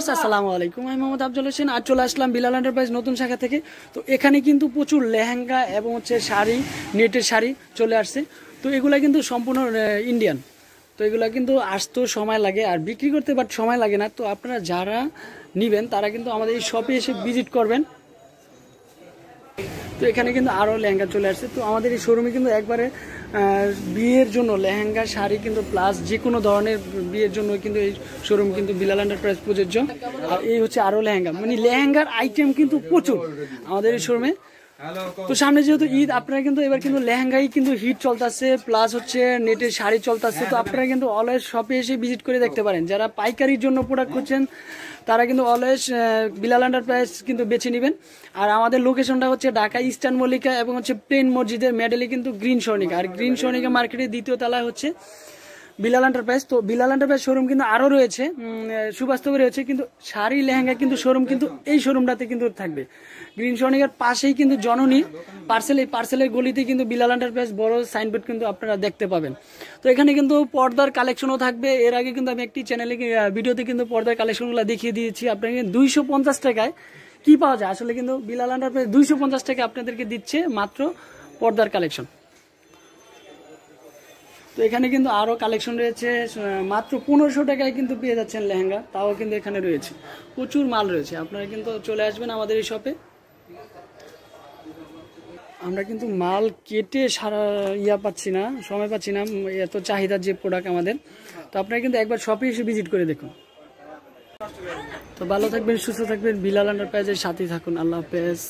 আসসালামু আলাইকুম আমি মোহাম্মদ আফজল হোসেন আর চলে আসলাম বিলাল এন্টারপ্রাইজ নতুন শাখা থেকে। তো এখানে কিন্তু প্রচুর লেহেঙ্গা এবং হচ্ছে শাড়ি, নেটের শাড়ি চলে আসছে। তো এগুলা কিন্তু সম্পূর্ণ ইন্ডিয়ান তো এগুলা কিন্তু আসতেও সময় লাগে আর বিক্রি করতে বাট সময় লাগে না। তো আপনারা যারা নিবেন, তারা কিন্তু আমাদের এই শপে এসে ভিজিট করবেন। তো এখানে কিন্তু আরও লেহেঙ্গা চলে আসছে। তো আমাদের এই শোরুমে কিন্তু একবারে বিয়ের জন্য লেহেঙ্গা, শাড়ি কিন্তু প্লাস যে কোনো ধরনের বিয়ের জন্য কিন্তু এই শোরুম কিন্তু বিলাল এন্টারপ্রাইজ প্রযোজ্য। আর এই হচ্ছে আরও লেহেঙ্গা। মানে লেহেঙ্গার আইটেম কিন্তু প্রচুর। আমাদের এই শোরুমে তো সামনে যেহেতু ঈদ, আপনারা কিন্তু এবার কিন্তু লেহেঙ্গাই কিন্তু হিট চলতেছে প্লাস হচ্ছে নেটের শাড়ি চলতেছে, তো আপনারা কিন্তু অলওয়েজ শপে এসে ভিজিট করে দেখতে পারেন। যারা পাইকারির জন্য প্রোডাক্ট করছেন তারা কিন্তু অলওয়েজ বিলাল এন্টারপ্রাইজ কিন্তু বেছে নেবেন। আর আমাদের লোকেশনটা হচ্ছে ঢাকা ইস্টার্ন মল্লিকা এবং হচ্ছে প্লেন মসজিদের মেডেলে কিন্তু গ্রিন সর্ণিকা আর গ্রিন সর্ণিকা মার্কেটের দ্বিতীয় তলায় হচ্ছে বিলাল এন্টারপ্রাইজ তো বিলাল এন্টারপ্রাইজ শোরুম কিন্তু আরও রয়েছে। সুবাস্তবে রয়েছে, কিন্তু শাড়ি, লেহেঙ্গা কিন্তু শোরুম কিন্তু এই শোরুমটাতে কিন্তু থাকবে। গ্রিন সর্ণিকার পাশেই কিন্তু জননী পার্সেল এই পার্সেলের গলিতে কিন্তু বিলাল এন্টারপ্রাইজ বড় সাইনবোর্ড কিন্তু আপনারা দেখতে পাবেন। তো এখানে কিন্তু পর্দার কালেকশনও থাকবে। এর আগে কিন্তু আমি একটি চ্যানেলে ভিডিওতে কিন্তু পর্দার কালেকশনগুলো দেখিয়ে দিয়েছি। আপনাকে দুইশো পঞ্চাশ টাকায় কি পাওয়া যায়? আসলে কিন্তু বিলাল এন্টারপ্রাইজ দুইশো পঞ্চাশ টাকা আপনাদেরকে দিচ্ছে মাত্র পর্দার কালেকশন তো এখানে কিন্তু আরও কালেকশন রয়েছে মাত্র পনেরোশো টাকায় কিন্তু পেয়ে যাচ্ছেন লেহেঙ্গা, তাও কিন্তু এখানে রয়েছে। প্রচুর মাল রয়েছে, আপনারা কিন্তু চলে আসবেন আমাদের এই শপে আমরা কিন্তু মাল কেটে সারা ইয়া পাচ্ছি না, সময় পাচ্ছি না, এত চাহিদার যে প্রোডাক্ট আমাদের। তো আপনারা কিন্তু একবার শপে এসে ভিজিট করে দেখুন। তো ভালো থাকবেন, সুস্থ থাকবেন, বিলাল আন্ডার এন্টারপ্রাইজের সাথেই থাকুন। আল্লাহ হাফেজ।